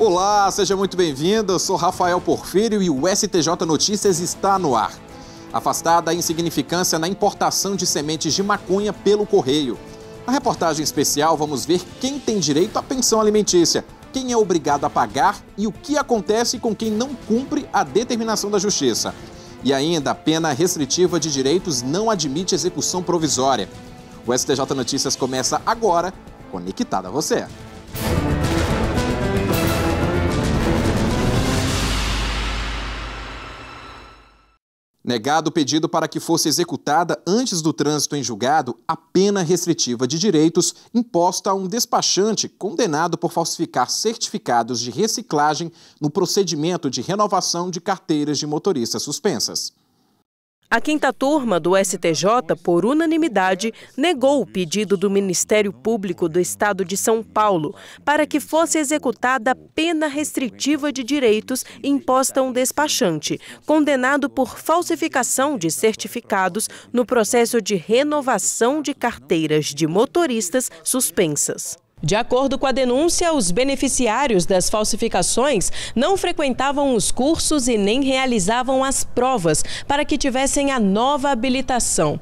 Olá, seja muito bem-vindo. Eu sou Rafael Porfírio e o STJ Notícias está no ar. Afastada a insignificância na importação de sementes de maconha pelo correio. Na reportagem especial, vamos ver quem tem direito à pensão alimentícia, quem é obrigado a pagar e o que acontece com quem não cumpre a determinação da Justiça. E ainda, a pena restritiva de direitos não admite execução provisória. O STJ Notícias começa agora, conectado a você. Negado o pedido para que fosse executada antes do trânsito em julgado a pena restritiva de direitos imposta a um despachante condenado por falsificar certificados de reciclagem no procedimento de renovação de carteiras de motoristas suspensas. A quinta turma do STJ, por unanimidade, negou o pedido do Ministério Público do Estado de São Paulo para que fosse executada a pena restritiva de direitos imposta a um despachante, condenado por falsificação de certificados no processo de renovação de carteiras de motoristas suspensas. De acordo com a denúncia, os beneficiários das falsificações não frequentavam os cursos e nem realizavam as provas para que tivessem a nova habilitação.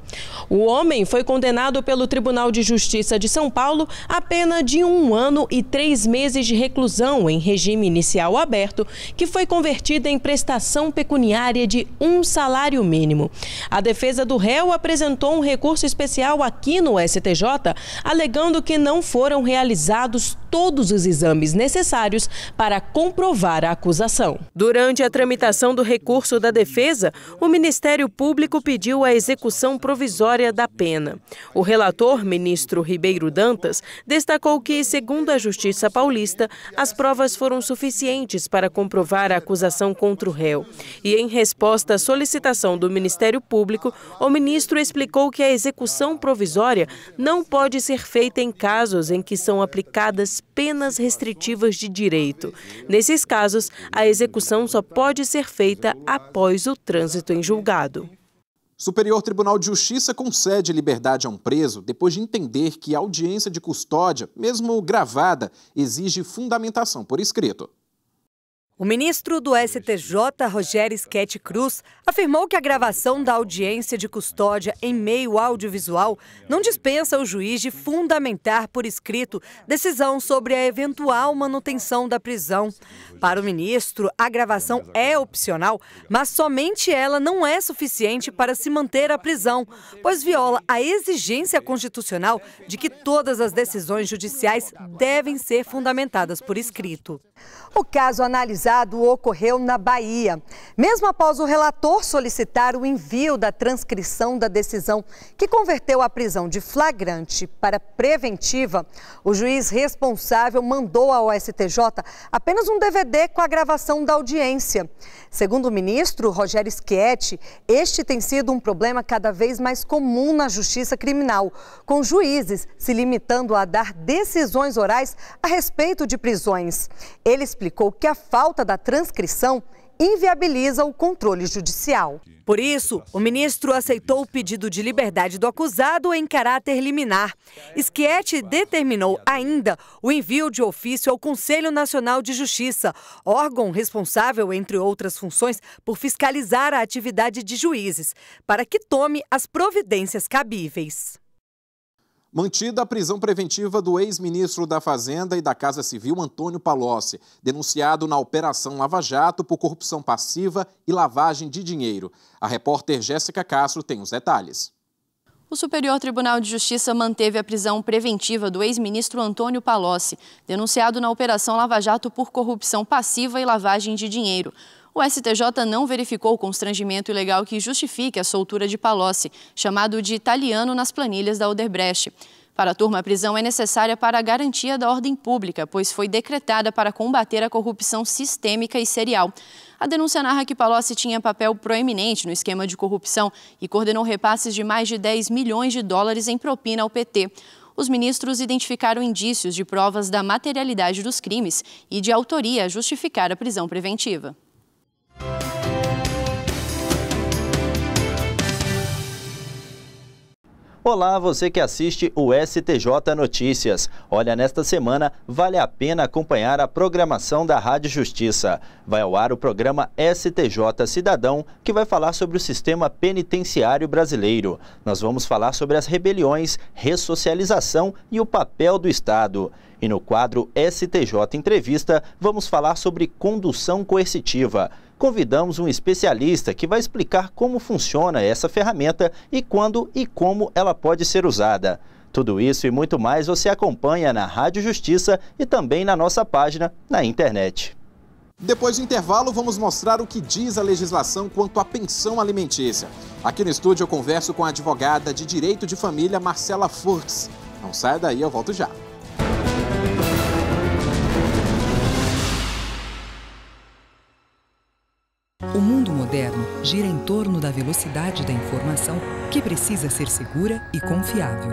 O homem foi condenado pelo Tribunal de Justiça de São Paulo a pena de um ano e três meses de reclusão em regime inicial aberto, que foi convertida em prestação pecuniária de um salário mínimo. A defesa do réu apresentou um recurso especial aqui no STJ, alegando que não foram realizados realizados todos os exames necessários para comprovar a acusação. Durante a tramitação do recurso da defesa, o Ministério Público pediu a execução provisória da pena. O relator, ministro Ribeiro Dantas, destacou que, segundo a Justiça Paulista, as provas foram suficientes para comprovar a acusação contra o réu. E, em resposta à solicitação do Ministério Público, o ministro explicou que a execução provisória não pode ser feita em casos em que são aplicadas penas restritivas de direito. Nesses casos, a execução só pode ser feita após o trânsito em julgado. Superior Tribunal de Justiça concede liberdade a um preso depois de entender que a audiência de custódia, mesmo gravada, exige fundamentação por escrito. O ministro do STJ, Rogério Schetti Cruz, afirmou que a gravação da audiência de custódia em meio audiovisual não dispensa o juiz de fundamentar por escrito decisão sobre a eventual manutenção da prisão. Para o ministro, a gravação é opcional, mas somente ela não é suficiente para se manter a prisão, pois viola a exigência constitucional de que todas as decisões judiciais devem ser fundamentadas por escrito. O caso analisado ocorreu na Bahia. Mesmo após o relator solicitar o envio da transcrição da decisão que converteu a prisão de flagrante para preventiva, o juiz responsável mandou ao STJ apenas um DVD com a gravação da audiência. Segundo o ministro Rogério Schietti, este tem sido um problema cada vez mais comum na justiça criminal, com juízes se limitando a dar decisões orais a respeito de prisões. Ele explicou que a falta da transcrição inviabiliza o controle judicial. Por isso, o ministro aceitou o pedido de liberdade do acusado em caráter liminar. Schietti determinou ainda o envio de ofício ao Conselho Nacional de Justiça, órgão responsável, entre outras funções, por fiscalizar a atividade de juízes, para que tome as providências cabíveis. Mantida a prisão preventiva do ex-ministro da Fazenda e da Casa Civil, Antônio Palocci, denunciado na Operação Lava Jato por corrupção passiva e lavagem de dinheiro. A repórter Jéssica Castro tem os detalhes. O Superior Tribunal de Justiça manteve a prisão preventiva do ex-ministro Antônio Palocci, denunciado na Operação Lava Jato por corrupção passiva e lavagem de dinheiro. O STJ não verificou o constrangimento ilegal que justifique a soltura de Palocci, chamado de italiano nas planilhas da Odebrecht. Para a turma, a prisão é necessária para a garantia da ordem pública, pois foi decretada para combater a corrupção sistêmica e serial. A denúncia narra que Palocci tinha papel proeminente no esquema de corrupção e coordenou repasses de mais de 10 milhões de dólares em propina ao PT. Os ministros identificaram indícios de provas da materialidade dos crimes e de autoria a justificar a prisão preventiva. Olá, você que assiste o STJ Notícias. Olha, nesta semana vale a pena acompanhar a programação da Rádio Justiça. Vai ao ar o programa STJ Cidadão, que vai falar sobre o sistema penitenciário brasileiro. Nós vamos falar sobre as rebeliões, ressocialização e o papel do Estado. E no quadro STJ Entrevista, vamos falar sobre condução coercitiva convidamos um especialista que vai explicar como funciona essa ferramenta e quando e como ela pode ser usada. Tudo isso e muito mais você acompanha na Rádio Justiça e também na nossa página na internet. Depois do intervalo, vamos mostrar o que diz a legislação quanto à pensão alimentícia. Aqui no estúdio eu converso com a advogada de direito de família Marcela Furtz. Não saia daí, eu volto já. O mundo moderno gira em torno da velocidade da informação que precisa ser segura e confiável.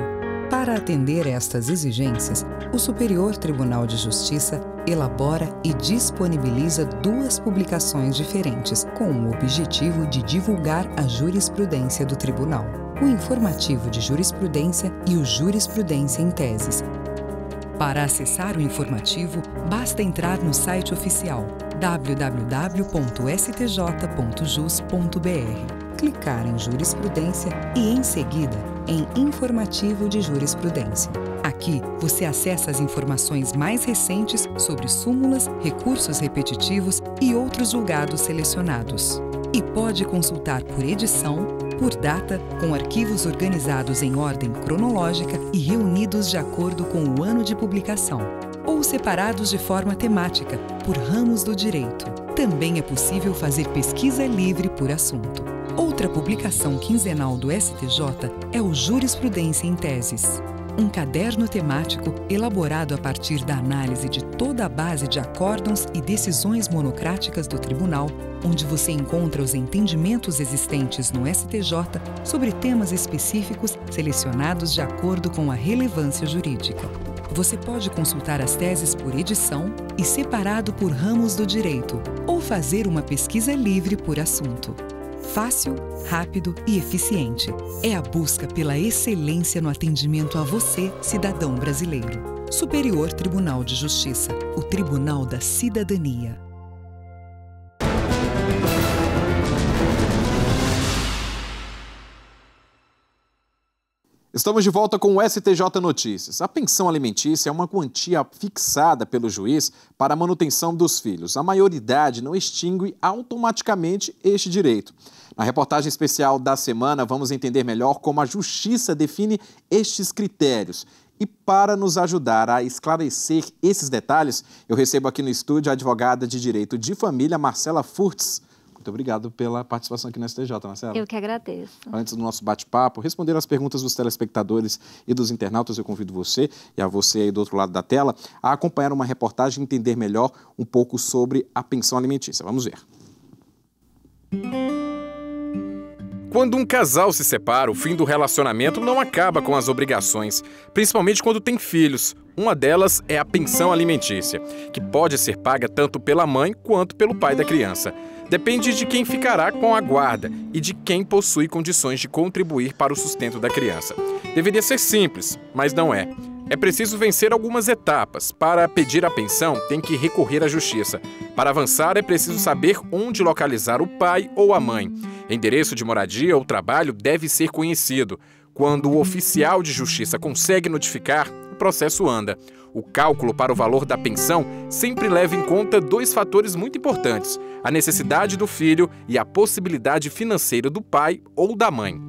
Para atender estas exigências, o Superior Tribunal de Justiça elabora e disponibiliza duas publicações diferentes com o objetivo de divulgar a jurisprudência do tribunal: o Informativo de Jurisprudência e o Jurisprudência em Teses. Para acessar o informativo, basta entrar no site oficial www.stj.jus.br, clicar em Jurisprudência e, em seguida, em Informativo de Jurisprudência. Aqui você acessa as informações mais recentes sobre súmulas, recursos repetitivos e outros julgados selecionados. E pode consultar por edição, por data, com arquivos organizados em ordem cronológica e reunidos de acordo com o ano de publicação ou separados de forma temática, por ramos do direito. Também é possível fazer pesquisa livre por assunto. Outra publicação quinzenal do STJ é o Jurisprudência em Teses, um caderno temático elaborado a partir da análise de toda a base de acórdãos e decisões monocráticas do Tribunal, onde você encontra os entendimentos existentes no STJ sobre temas específicos selecionados de acordo com a relevância jurídica. Você pode consultar as teses por edição e separado por ramos do direito, ou fazer uma pesquisa livre por assunto. Fácil, rápido e eficiente. É a busca pela excelência no atendimento a você, cidadão brasileiro. Superior Tribunal de Justiça, o Tribunal da Cidadania. Estamos de volta com o STJ Notícias. A pensão alimentícia é uma quantia fixada pelo juiz para a manutenção dos filhos. A maioridade não extingue automaticamente este direito. Na reportagem especial da semana, vamos entender melhor como a Justiça define estes critérios. E para nos ajudar a esclarecer esses detalhes, eu recebo aqui no estúdio a advogada de direito de família, Marcela Furtz. Muito obrigado pela participação aqui no STJ, Marcela. Eu que agradeço. Antes do nosso bate-papo, responder as perguntas dos telespectadores e dos internautas, eu convido você e a você aí do outro lado da tela a acompanhar uma reportagem e entender melhor um pouco sobre a pensão alimentícia. Vamos ver. Quando um casal se separa, o fim do relacionamento não acaba com as obrigações, principalmente quando tem filhos. Uma delas é a pensão alimentícia, que pode ser paga tanto pela mãe quanto pelo pai da criança depende de quem ficará com a guarda e de quem possui condições de contribuir para o sustento da criança. Deveria ser simples, mas não é. É preciso vencer algumas etapas. Para pedir a pensão, tem que recorrer à justiça. Para avançar, é preciso saber onde localizar o pai ou a mãe. Endereço de moradia ou trabalho deve ser conhecido. Quando o oficial de justiça consegue notificar, o processo anda. O cálculo para o valor da pensão sempre leva em conta dois fatores muito importantes: a necessidade do filho e a possibilidade financeira do pai ou da mãe.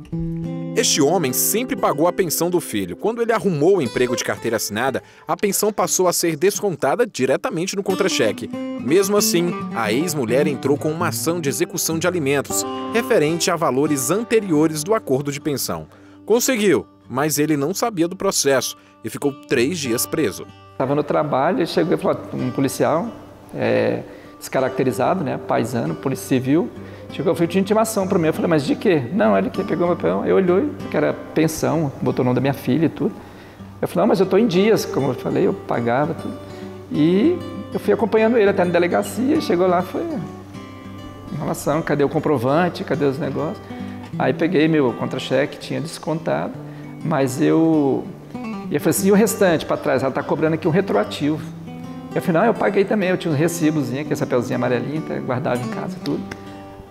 Este homem sempre pagou a pensão do filho. Quando ele arrumou o emprego de carteira assinada, a pensão passou a ser descontada diretamente no contra-cheque. Mesmo assim, a ex-mulher entrou com uma ação de execução de alimentos, referente a valores anteriores do acordo de pensão. Conseguiu, mas ele não sabia do processo e ficou três dias preso. Estava no trabalho e chegou um policial é, descaracterizado, né, paisano, polícia civil, chegou e falou, tinha intimação para mim. Eu falei, mas de quê? Não, ele que pegou meu papel, eu olhei, que era pensão, botou o nome da minha filha e tudo. Eu falei, não, mas eu estou em dias, como eu falei, eu pagava tudo. E eu fui acompanhando ele até na delegacia, chegou lá, foi enrolação, cadê o comprovante, cadê os negócios? Aí peguei meu contra-cheque, tinha descontado, Mas eu. E eu falei assim, e o restante para trás? Ela está cobrando aqui um retroativo. E afinal, eu paguei também, eu tinha um recibozinho, aquele papelzinho amarelinho, tá, guardava em casa tudo.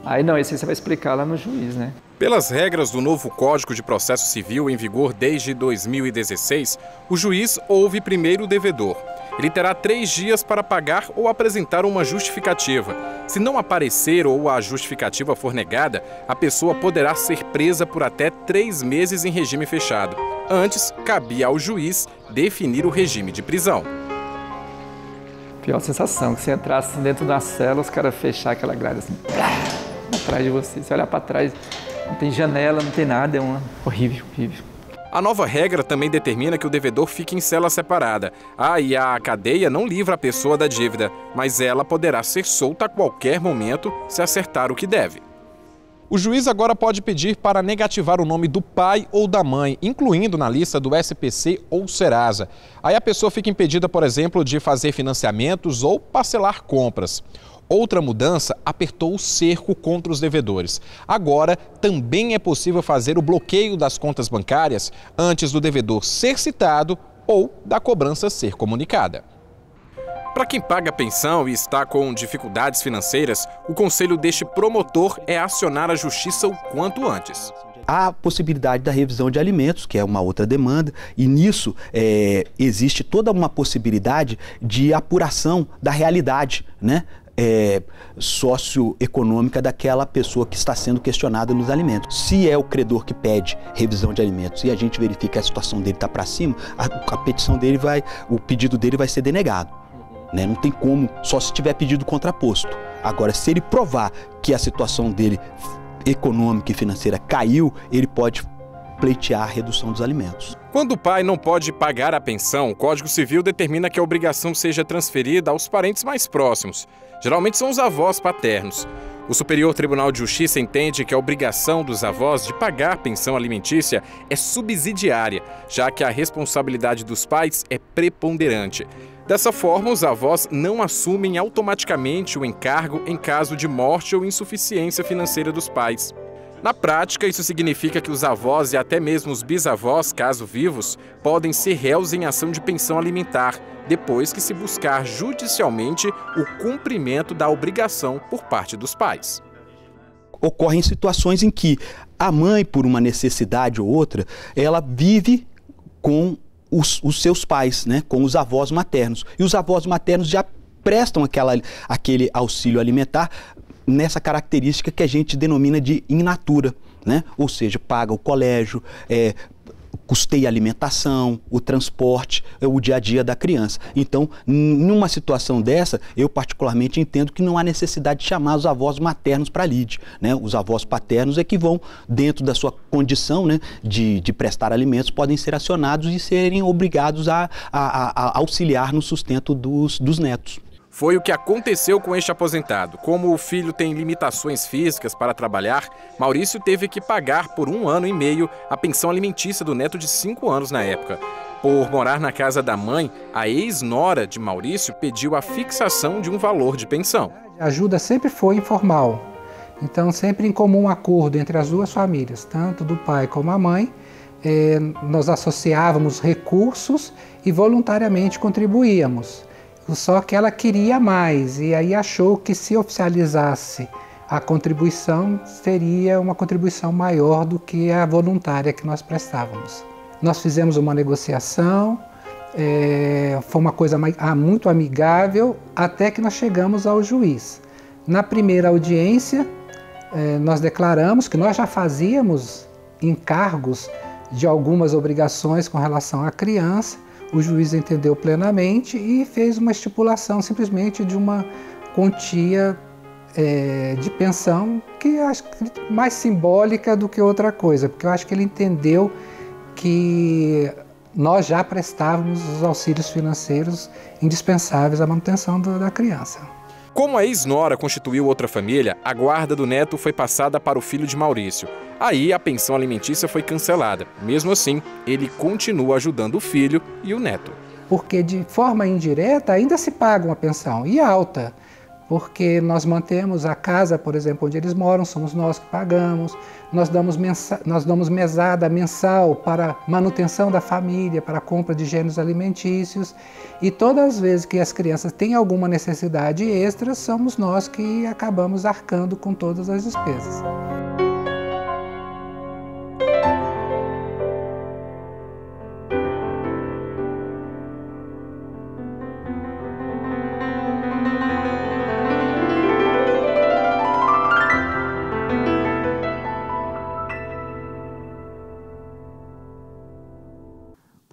Aí não, esse aí você vai explicar lá no juiz, né? Pelas regras do novo Código de Processo Civil em vigor desde 2016, o juiz ouve primeiro o devedor. Ele terá três dias para pagar ou apresentar uma justificativa. Se não aparecer ou a justificativa for negada, a pessoa poderá ser presa por até três meses em regime fechado. Antes, cabia ao juiz definir o regime de prisão. Pior sensação, que você entrasse dentro da cela, os caras fechar aquela grade assim atrás de você. Você olhar para trás, não tem janela, não tem nada, é uma horrível, horrível. A nova regra também determina que o devedor fique em cela separada. Ah, e a cadeia não livra a pessoa da dívida, mas ela poderá ser solta a qualquer momento se acertar o que deve. O juiz agora pode pedir para negativar o nome do pai ou da mãe, incluindo na lista do SPC ou Serasa. Aí a pessoa fica impedida, por exemplo, de fazer financiamentos ou parcelar compras. Outra mudança apertou o cerco contra os devedores. Agora, também é possível fazer o bloqueio das contas bancárias antes do devedor ser citado ou da cobrança ser comunicada. Para quem paga pensão e está com dificuldades financeiras, o conselho deste promotor é acionar a justiça o quanto antes a possibilidade da revisão de alimentos, que é uma outra demanda, e nisso é, existe toda uma possibilidade de apuração da realidade, né? É, socioeconômica daquela pessoa que está sendo questionada nos alimentos. Se é o credor que pede revisão de alimentos e a gente verifica que a situação dele está para cima, a, a, petição dele vai, o pedido dele vai ser denegado. Né? Não tem como, só se tiver pedido contraposto. Agora, se ele provar que a situação dele econômica e financeira caiu, ele pode pleitear a redução dos alimentos. Quando o pai não pode pagar a pensão, o Código Civil determina que a obrigação seja transferida aos parentes mais próximos. Geralmente são os avós paternos. O Superior Tribunal de Justiça entende que a obrigação dos avós de pagar pensão alimentícia é subsidiária, já que a responsabilidade dos pais é preponderante. Dessa forma, os avós não assumem automaticamente o encargo em caso de morte ou insuficiência financeira dos pais. Na prática, isso significa que os avós e até mesmo os bisavós, caso vivos, podem ser réus em ação de pensão alimentar, depois que se buscar judicialmente o cumprimento da obrigação por parte dos pais. Ocorrem situações em que a mãe, por uma necessidade ou outra, ela vive com os, os seus pais, né, com os avós maternos. E os avós maternos já prestam aquela, aquele auxílio alimentar nessa característica que a gente denomina de in natura. Né? Ou seja, paga o colégio, é, custeia a alimentação, o transporte, é o dia a dia da criança. Então, numa situação dessa, eu particularmente entendo que não há necessidade de chamar os avós maternos para lide. Né? Os avós paternos é que vão, dentro da sua condição né, de, de prestar alimentos, podem ser acionados e serem obrigados a, a, a auxiliar no sustento dos, dos netos. Foi o que aconteceu com este aposentado. Como o filho tem limitações físicas para trabalhar, Maurício teve que pagar por um ano e meio a pensão alimentícia do neto de cinco anos na época. Por morar na casa da mãe, a ex-nora de Maurício pediu a fixação de um valor de pensão. A ajuda sempre foi informal, então sempre em comum acordo entre as duas famílias, tanto do pai como a mãe, eh, nós associávamos recursos e voluntariamente contribuíamos. Só que ela queria mais e aí achou que se oficializasse a contribuição seria uma contribuição maior do que a voluntária que nós prestávamos. Nós fizemos uma negociação, é, foi uma coisa ah, muito amigável até que nós chegamos ao juiz. Na primeira audiência, é, nós declaramos que nós já fazíamos encargos de algumas obrigações com relação à criança o juiz entendeu plenamente e fez uma estipulação simplesmente de uma quantia é, de pensão que acho que mais simbólica do que outra coisa, porque eu acho que ele entendeu que nós já prestávamos os auxílios financeiros indispensáveis à manutenção da criança. Como a ex-nora constituiu outra família, a guarda do neto foi passada para o filho de Maurício. Aí a pensão alimentícia foi cancelada. Mesmo assim, ele continua ajudando o filho e o neto. Porque de forma indireta ainda se paga uma pensão e alta, porque nós mantemos a casa, por exemplo, onde eles moram, somos nós que pagamos, nós damos, mensa, nós damos mesada mensal para manutenção da família, para compra de gêneros alimentícios, e todas as vezes que as crianças têm alguma necessidade extra, somos nós que acabamos arcando com todas as despesas.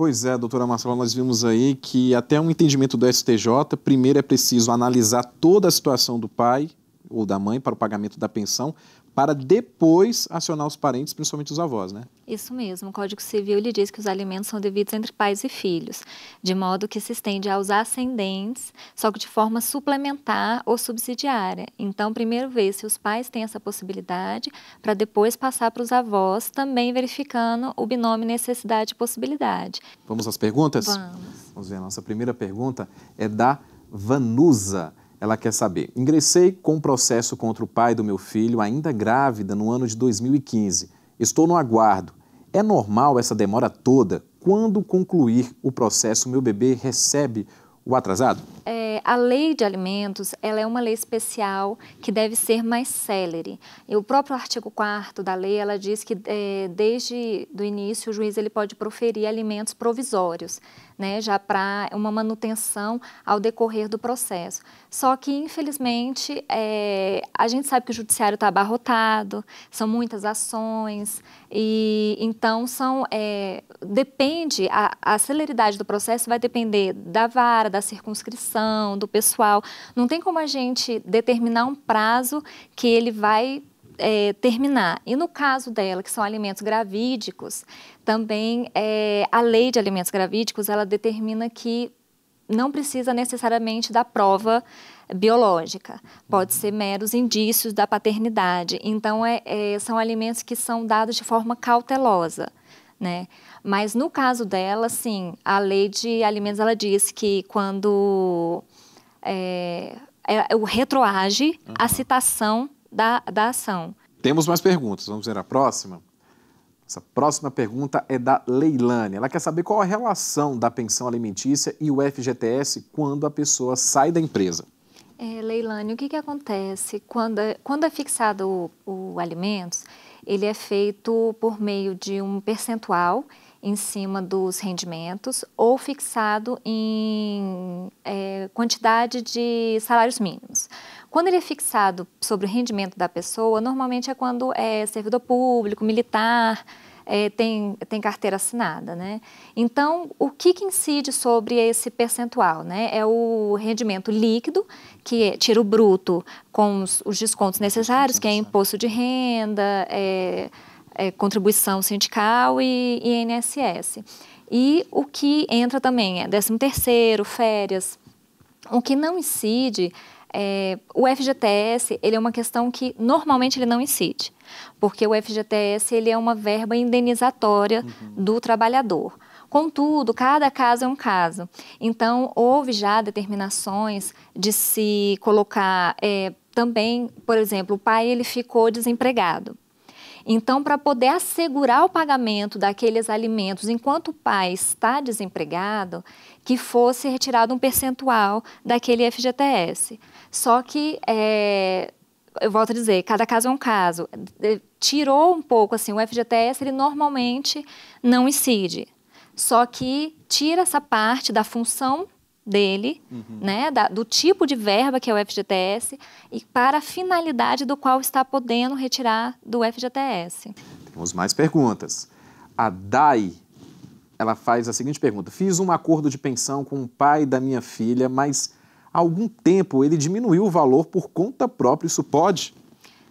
Pois é, doutora Marcela, nós vimos aí que até um entendimento do STJ, primeiro é preciso analisar toda a situação do pai ou da mãe para o pagamento da pensão, para depois acionar os parentes, principalmente os avós, né? Isso mesmo. O Código Civil ele diz que os alimentos são devidos entre pais e filhos, de modo que se estende aos ascendentes, só que de forma suplementar ou subsidiária. Então, primeiro ver se os pais têm essa possibilidade, para depois passar para os avós, também verificando o binômio necessidade e possibilidade. Vamos às perguntas? Vamos. Vamos ver. A nossa primeira pergunta é da Vanusa. Ela quer saber: ingressei com processo contra o pai do meu filho, ainda grávida, no ano de 2015. Estou no aguardo. É normal essa demora toda? Quando concluir o processo, meu bebê recebe o atrasado? É, a lei de alimentos ela é uma lei especial que deve ser mais célere. E o próprio artigo 4 da lei ela diz que é, desde o início o juiz ele pode proferir alimentos provisórios, né, já para uma manutenção ao decorrer do processo. Só que, infelizmente, é, a gente sabe que o judiciário está abarrotado, são muitas ações, e então são é, depende, a, a celeridade do processo vai depender da vara, da circunscrição, do pessoal. Não tem como a gente determinar um prazo que ele vai é, terminar. E no caso dela, que são alimentos gravídicos, também é, a lei de alimentos gravídicos ela determina que não precisa necessariamente da prova biológica, pode ser meros indícios da paternidade. Então, é, é, são alimentos que são dados de forma cautelosa. Né? Mas no caso dela, sim, a lei de alimentos ela diz que quando é, é, o retroage uhum. a citação da, da ação. Temos mais perguntas, vamos ver a próxima. Essa próxima pergunta é da Leilane. Ela quer saber qual a relação da pensão alimentícia e o FGTS quando a pessoa sai da empresa. É, Leilane, o que, que acontece? Quando é, quando é fixado o, o alimentos, ele é feito por meio de um percentual em cima dos rendimentos ou fixado em é, quantidade de salários mínimos. Quando ele é fixado sobre o rendimento da pessoa, normalmente é quando é servidor público, militar, é, tem, tem carteira assinada, né? Então, o que, que incide sobre esse percentual, né? É o rendimento líquido, que é, tira o bruto com os, os descontos necessários, que é imposto de renda, é, é, contribuição sindical e, e INSS. E o que entra também é 13 terceiro, férias. O que não incide é, o FGTS ele é uma questão que normalmente ele não incide, porque o FGTS ele é uma verba indenizatória uhum. do trabalhador. Contudo, cada caso é um caso. Então, houve já determinações de se colocar é, também, por exemplo, o pai ele ficou desempregado. Então, para poder assegurar o pagamento daqueles alimentos enquanto o pai está desempregado, que fosse retirado um percentual daquele FGTS. Só que, é, eu volto a dizer, cada caso é um caso. Tirou um pouco, assim, o FGTS, ele normalmente não incide. Só que tira essa parte da função dele, uhum. né, da, do tipo de verba que é o FGTS e para a finalidade do qual está podendo retirar do FGTS. Temos mais perguntas. A Dai, ela faz a seguinte pergunta: Fiz um acordo de pensão com o pai da minha filha, mas há algum tempo ele diminuiu o valor por conta própria. Isso pode?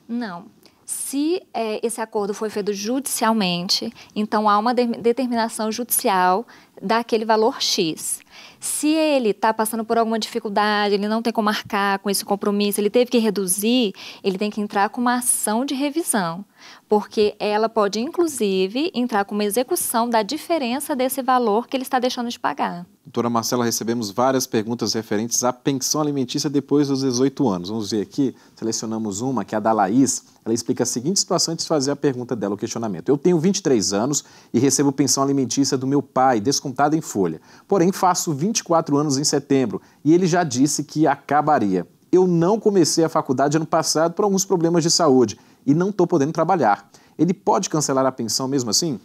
Não. Se é, esse acordo foi feito judicialmente, então há uma de determinação judicial daquele valor X. Se ele está passando por alguma dificuldade, ele não tem como marcar com esse compromisso, ele teve que reduzir, ele tem que entrar com uma ação de revisão porque ela pode, inclusive, entrar com uma execução da diferença desse valor que ele está deixando de pagar. Doutora Marcela, recebemos várias perguntas referentes à pensão alimentícia depois dos 18 anos. Vamos ver aqui, selecionamos uma, que é a da Laís. Ela explica a seguinte situação antes de fazer a pergunta dela, o questionamento. Eu tenho 23 anos e recebo pensão alimentícia do meu pai, descontada em folha. Porém, faço 24 anos em setembro e ele já disse que acabaria. Eu não comecei a faculdade ano passado por alguns problemas de saúde e não estou podendo trabalhar. Ele pode cancelar a pensão mesmo assim?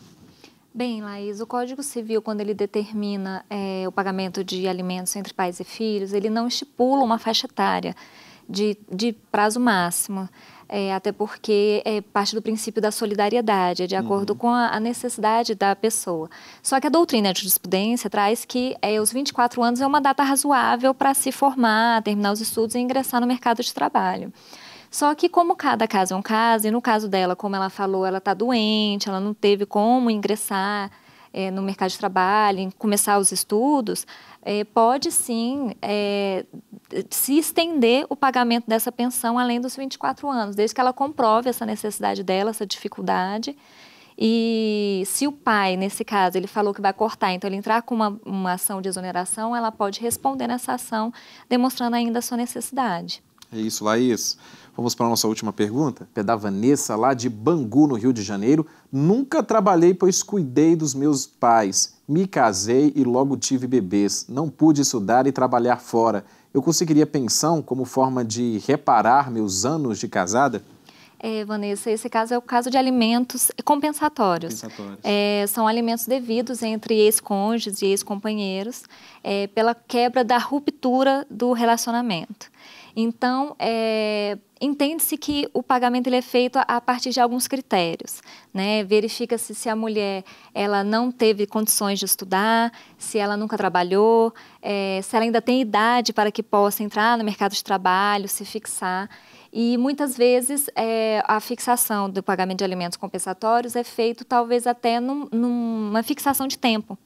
Bem, Laís, o Código Civil, quando ele determina é, o pagamento de alimentos entre pais e filhos, ele não estipula uma faixa etária de, de prazo máximo. É, até porque é parte do princípio da solidariedade, é de acordo uhum. com a, a, necessidade da pessoa. Só que a doutrina de jurisprudência traz que é, os 24 anos é uma data razoável para se formar, terminar os estudos e ingressar no mercado de trabalho. Só que como cada caso é um caso, e no caso dela, como ela falou, ela está doente, ela não teve como ingressar é, no mercado de trabalho, começar os estudos, é, pode sim é, se estender o pagamento dessa pensão além dos 24 anos, desde que ela comprove essa necessidade dela, essa dificuldade. E se o pai, nesse caso, ele falou que vai cortar, então ele entrar com uma, uma ação de exoneração, ela pode responder nessa ação, demonstrando ainda a sua necessidade. É isso, Laís. Vamos para a nossa última pergunta? É da Vanessa, lá de Bangu, no Rio de Janeiro. Nunca trabalhei, pois cuidei dos meus pais. Me casei e logo tive bebês. Não pude estudar e trabalhar fora. Eu conseguiria pensão como forma de reparar meus anos de casada? É, Vanessa, esse caso é o caso de alimentos compensatórios. compensatórios. É, são alimentos devidos entre ex-cônjuges e ex-companheiros é, pela quebra da ruptura do relacionamento. Então, é, entende-se que o pagamento ele é feito a partir de alguns critérios. Né? Verifica-se se a mulher ela não teve condições de estudar, se ela nunca trabalhou, é, se ela ainda tem idade para que possa entrar no mercado de trabalho, se fixar. E muitas vezes é, a fixação do pagamento de alimentos compensatórios é feito talvez até num, numa fixação de tempo.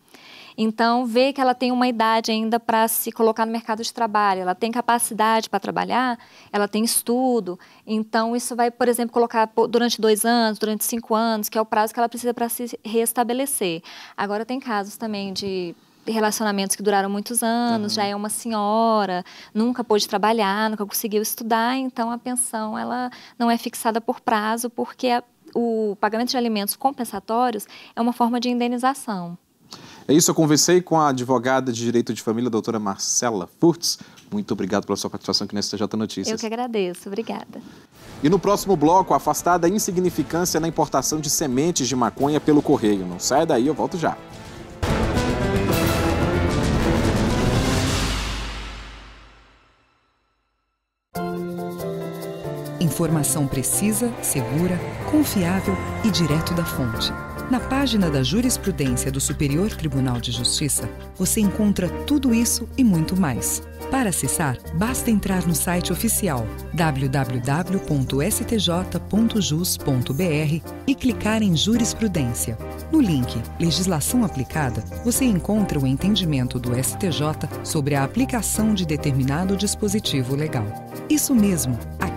Então, vê que ela tem uma idade ainda para se colocar no mercado de trabalho, ela tem capacidade para trabalhar, ela tem estudo. Então, isso vai, por exemplo, colocar durante dois anos, durante cinco anos, que é o prazo que ela precisa para se restabelecer. Agora, tem casos também de relacionamentos que duraram muitos anos, uhum. já é uma senhora, nunca pôde trabalhar, nunca conseguiu estudar, então a pensão ela não é fixada por prazo, porque a, o pagamento de alimentos compensatórios é uma forma de indenização. É isso, eu conversei com a advogada de Direito de Família, a doutora Marcela Furtz. Muito obrigado pela sua participação aqui nesse TJ Notícias. Eu que agradeço, obrigada. E no próximo bloco, afastada a insignificância na importação de sementes de maconha pelo correio. Não sai daí, eu volto já. Informação precisa, segura, confiável e direto da fonte. Na página da jurisprudência do Superior Tribunal de Justiça, você encontra tudo isso e muito mais. Para acessar, basta entrar no site oficial www.stj.jus.br e clicar em Jurisprudência. No link Legislação Aplicada, você encontra o entendimento do STJ sobre a aplicação de determinado dispositivo legal. Isso mesmo,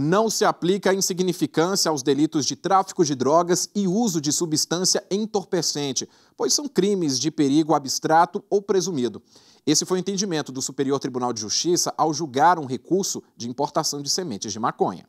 Não se aplica a insignificância aos delitos de tráfico de drogas e uso de substância entorpecente, pois são crimes de perigo abstrato ou presumido. Esse foi o entendimento do Superior Tribunal de Justiça ao julgar um recurso de importação de sementes de maconha.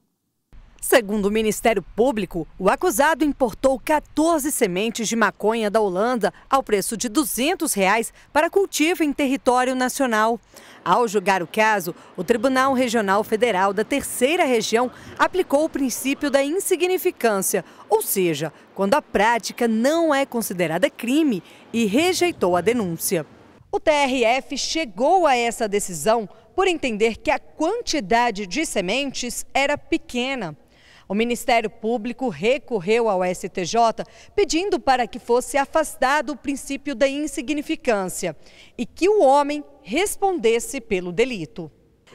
Segundo o Ministério Público, o acusado importou 14 sementes de maconha da Holanda ao preço de 200 reais para cultivo em território nacional. Ao julgar o caso, o Tribunal Regional Federal da Terceira Região aplicou o princípio da insignificância, ou seja, quando a prática não é considerada crime, e rejeitou a denúncia. O TRF chegou a essa decisão por entender que a quantidade de sementes era pequena. O Ministério Público recorreu ao STJ pedindo para que fosse afastado o princípio da insignificância e que o homem respondesse pelo delito.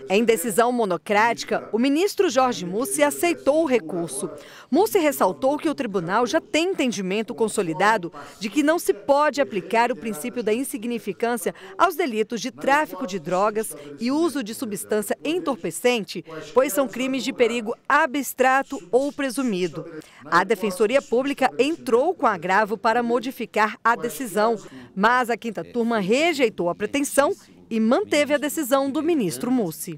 Em decisão monocrática, o ministro Jorge Mussi aceitou o recurso. Mussi ressaltou que o tribunal já tem entendimento consolidado de que não se pode aplicar o princípio da insignificância aos delitos de tráfico de drogas e uso de substância entorpecente, pois são crimes de perigo abstrato ou presumido. A Defensoria Pública entrou com agravo para modificar a decisão, mas a quinta turma rejeitou a pretensão e manteve a decisão do ministro Mussi.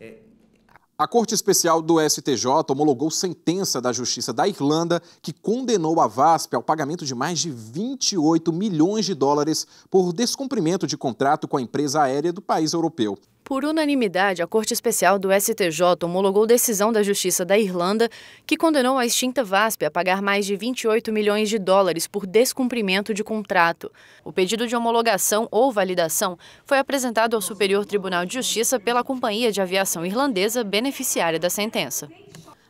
A Corte Especial do STJ homologou sentença da Justiça da Irlanda que condenou a VASP ao pagamento de mais de 28 milhões de dólares por descumprimento de contrato com a empresa aérea do país europeu. Por unanimidade, a Corte Especial do STJ homologou decisão da Justiça da Irlanda que condenou a extinta VASP a pagar mais de 28 milhões de dólares por descumprimento de contrato. O pedido de homologação ou validação foi apresentado ao Superior Tribunal de Justiça pela Companhia de Aviação Irlandesa, beneficiária da sentença.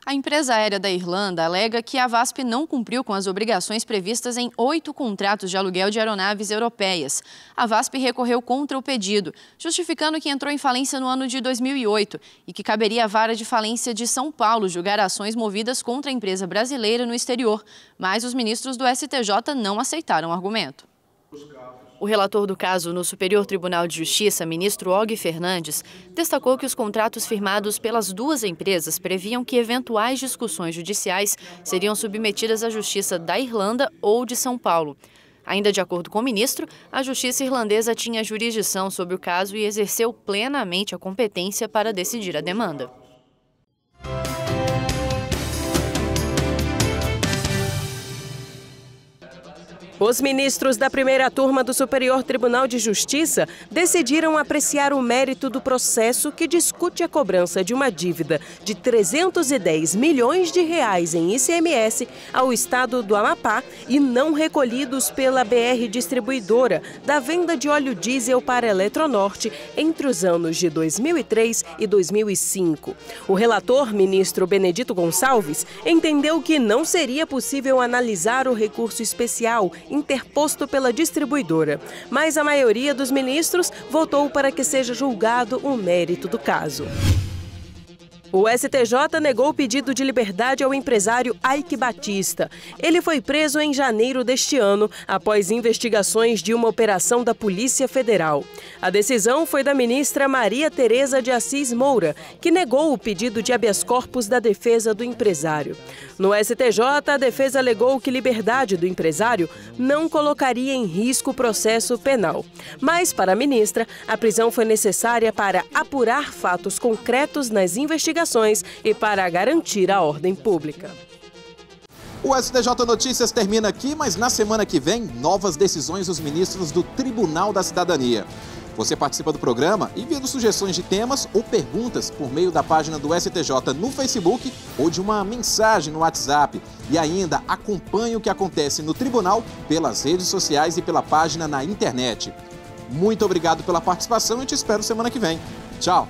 A empresa aérea da Irlanda alega que a VASP não cumpriu com as obrigações previstas em oito contratos de aluguel de aeronaves europeias. A VASP recorreu contra o pedido, justificando que entrou em falência no ano de 2008 e que caberia à vara de falência de São Paulo julgar ações movidas contra a empresa brasileira no exterior. Mas os ministros do STJ não aceitaram o argumento. O relator do caso no Superior Tribunal de Justiça, ministro Og Fernandes, destacou que os contratos firmados pelas duas empresas previam que eventuais discussões judiciais seriam submetidas à Justiça da Irlanda ou de São Paulo. Ainda de acordo com o ministro, a justiça irlandesa tinha jurisdição sobre o caso e exerceu plenamente a competência para decidir a demanda. Os ministros da primeira turma do Superior Tribunal de Justiça decidiram apreciar o mérito do processo que discute a cobrança de uma dívida de 310 milhões de reais em ICMS ao estado do Amapá e não recolhidos pela BR Distribuidora da venda de óleo diesel para Eletronorte entre os anos de 2003 e 2005. O relator, ministro Benedito Gonçalves, entendeu que não seria possível analisar o recurso especial interposto pela distribuidora, mas a maioria dos ministros votou para que seja julgado o mérito do caso. O STJ negou o pedido de liberdade ao empresário Ike Batista. Ele foi preso em janeiro deste ano, após investigações de uma operação da Polícia Federal. A decisão foi da ministra Maria Tereza de Assis Moura, que negou o pedido de habeas corpus da defesa do empresário. No STJ, a defesa alegou que liberdade do empresário não colocaria em risco o processo penal. Mas, para a ministra, a prisão foi necessária para apurar fatos concretos nas e para garantir a ordem pública. O STJ Notícias termina aqui, mas na semana que vem, novas decisões dos ministros do Tribunal da Cidadania. Você participa do programa enviando sugestões de temas ou perguntas por meio da página do STJ no Facebook ou de uma mensagem no WhatsApp. E ainda acompanhe o que acontece no tribunal pelas redes sociais e pela página na internet. Muito obrigado pela participação e te espero semana que vem. Tchau!